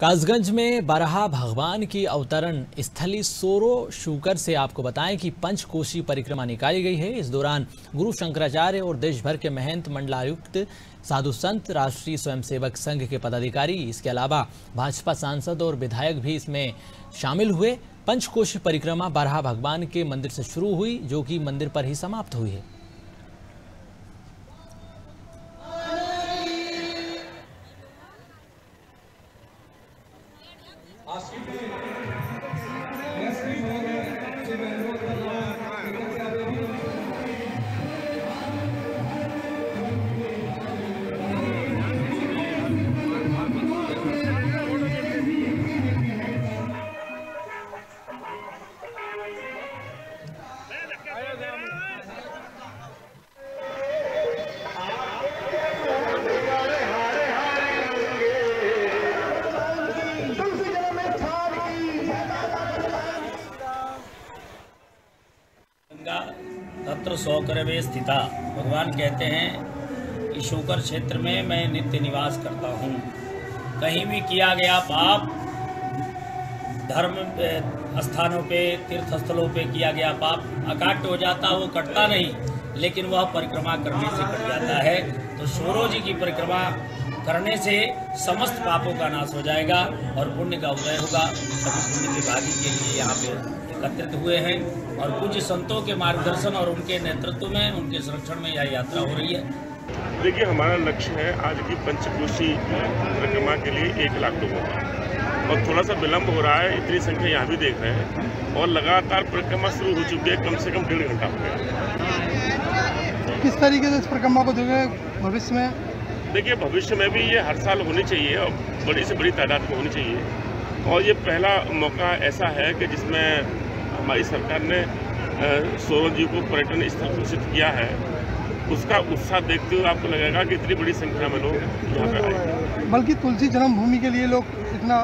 कासगंज में बरहा भगवान की अवतरण स्थली सोरो शुकर से आपको बताएँ कि पंचकोशी परिक्रमा निकाली गई है। इस दौरान गुरु शंकराचार्य और देश भर के महंत मंडलायुक्त, साधु संत, राष्ट्रीय स्वयंसेवक संघ के पदाधिकारी, इसके अलावा भाजपा सांसद और विधायक भी इसमें शामिल हुए। पंचकोशी परिक्रमा बरहा भगवान के मंदिर से शुरू हुई, जो कि मंदिर पर ही समाप्त हुई है। गंगा तत्र सौकर्य स्थिता। भगवान कहते हैं कि शोकर क्षेत्र में मैं नित्य निवास करता हूँ। कहीं भी किया गया पाप, धर्म स्थानों पे तीर्थ स्थलों पे किया गया पाप अकाट्य हो जाता, वो कटता नहीं, लेकिन वह परिक्रमा करने से कट जाता है। तो शोरो जी की परिक्रमा करने से समस्त पापों का नाश हो जाएगा और पुण्य का उदय होगा। सभी पुण्य के भागी के लिए यहाँ पे एकत्रित हुए हैं और कुछ संतों के मार्गदर्शन और उनके नेतृत्व में उनके संरक्षण में यह यात्रा हो रही है। देखिए हमारा लक्ष्य है आज की पंचकोशी परिक्रमा के लिए एक लाख लोगों का। और थोड़ा सा विलम्ब हो रहा है इतनी संख्या यहाँ भी देख रहे हैं। और लगातार परिक्रमा शुरू हो चुकी है कम से कम डेढ़ घंटा हो गया। किस तरीके से इस परिक्रमा को देखोगे भविष्य में? देखिए भविष्य में भी ये हर साल होनी चाहिए और बड़ी से बड़ी तादाद में होनी चाहिए। और ये पहला मौका ऐसा है कि जिसमें हमारी सरकार ने सोरो जी को पर्यटन स्थल घोषित किया है। उसका उत्साह देखते हुए आपको लगेगा कि इतनी बड़ी संख्या में लोग यहाँ पर आए बल्कि तुलसी जन्मभूमि के लिए लोग इतना